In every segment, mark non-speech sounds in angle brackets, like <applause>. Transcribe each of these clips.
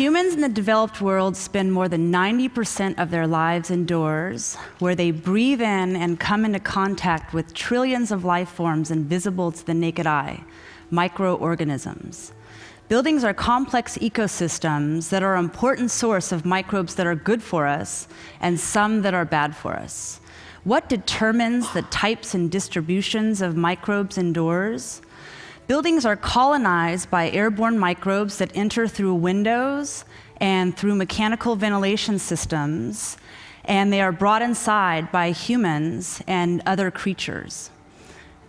Humans in the developed world spend more than 90% of their lives indoors, where they breathe in and come into contact with trillions of life forms invisible to the naked eye, microorganisms. Buildings are complex ecosystems that are an important source of microbes that are good for us and some that are bad for us. What determines the types and distributions of microbes indoors? Buildings are colonized by airborne microbes that enter through windows and through mechanical ventilation systems, and they are brought inside by humans and other creatures.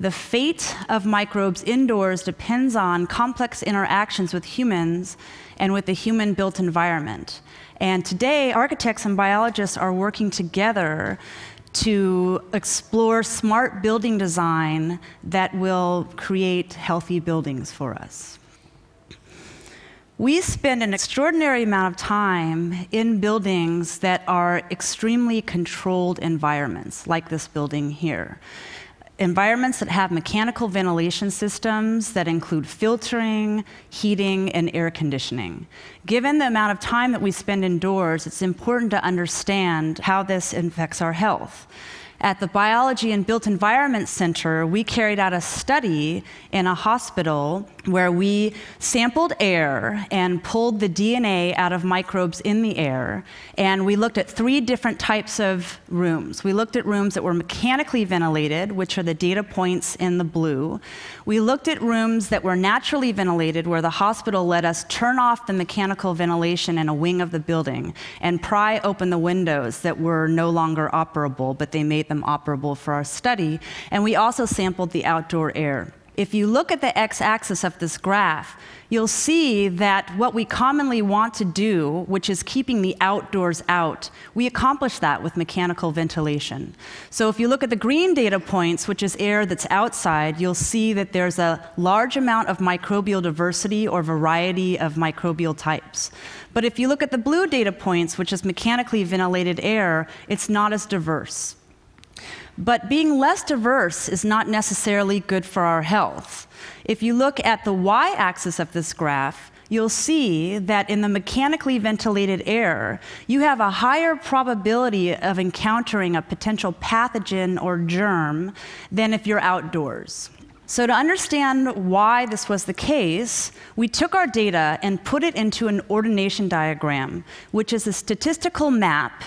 The fate of microbes indoors depends on complex interactions with humans and with the human built environment. And today, architects and biologists are working together to explore smart building design that will create healthy buildings for us. We spend an extraordinary amount of time in buildings that are extremely controlled environments, like this building here environments that have mechanical ventilation systems that include filtering, heating, and air conditioning. Given the amount of time that we spend indoors, it's important to understand how this affects our health. At the Biology and Built Environment Center, we carried out a study in a hospital where we sampled air and pulled the DNA out of microbes in the air. And we looked at three different types of rooms. We looked at rooms that were mechanically ventilated, which are the data points in the blue. We looked at rooms that were naturally ventilated, where the hospital let us turn off the mechanical ventilation in a wing of the building and pry open the windows that were no longer operable, but they made them operable for our study. And we also sampled the outdoor air. If you look at the x-axis of this graph, you'll see that what we commonly want to do, which is keeping the outdoors out, we accomplish that with mechanical ventilation. So if you look at the green data points, which is air that's outside, you'll see that there's a large amount of microbial diversity or variety of microbial types. But if you look at the blue data points, which is mechanically ventilated air, it's not as diverse. But being less diverse is not necessarily good for our health. If you look at the y axis of this graph, you'll see that in the mechanically ventilated air, you have a higher probability of encountering a potential pathogen or germ than if you're outdoors. So, to understand why this was the case, we took our data and put it into an ordination diagram, which is a statistical map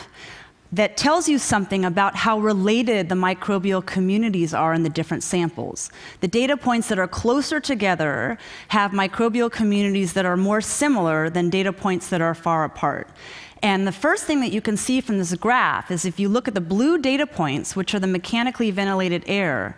that tells you something about how related the microbial communities are in the different samples. The data points that are closer together have microbial communities that are more similar than data points that are far apart. And the first thing that you can see from this graph is if you look at the blue data points, which are the mechanically ventilated air,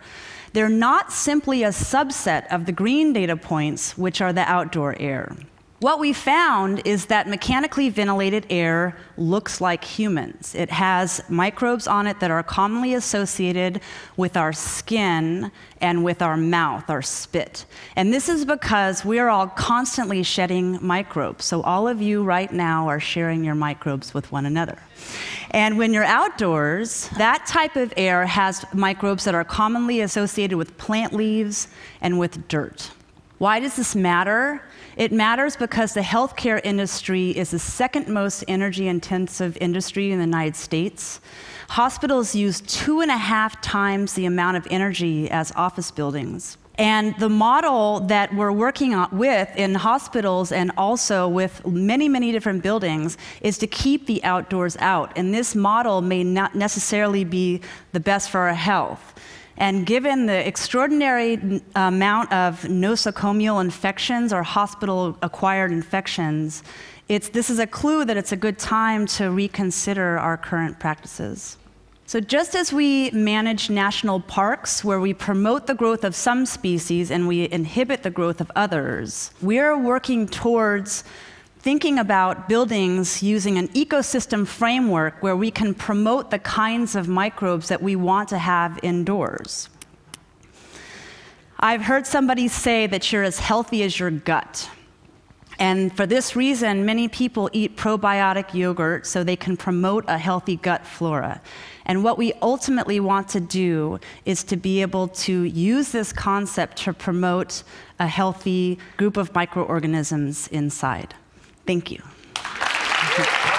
they're not simply a subset of the green data points, which are the outdoor air. What we found is that mechanically ventilated air looks like humans. It has microbes on it that are commonly associated with our skin and with our mouth, our spit. And this is because we are all constantly shedding microbes. So, all of you right now are sharing your microbes with one another. And when you're outdoors, that type of air has microbes that are commonly associated with plant leaves and with dirt. Why does this matter? It matters because the healthcare industry is the second most energy intensive industry in the United States. Hospitals use two and a half times the amount of energy as office buildings. And the model that we're working with in hospitals and also with many, many different buildings is to keep the outdoors out. And this model may not necessarily be the best for our health. And given the extraordinary amount of nosocomial infections or hospital acquired infections, this is a clue that it's a good time to reconsider our current practices. So, just as we manage national parks where we promote the growth of some species and we inhibit the growth of others, we're working towards thinking about buildings using an ecosystem framework where we can promote the kinds of microbes that we want to have indoors. I've heard somebody say that you're as healthy as your gut. And for this reason, many people eat probiotic yogurt so they can promote a healthy gut flora. And what we ultimately want to do is to be able to use this concept to promote a healthy group of microorganisms inside. Thank you. <laughs>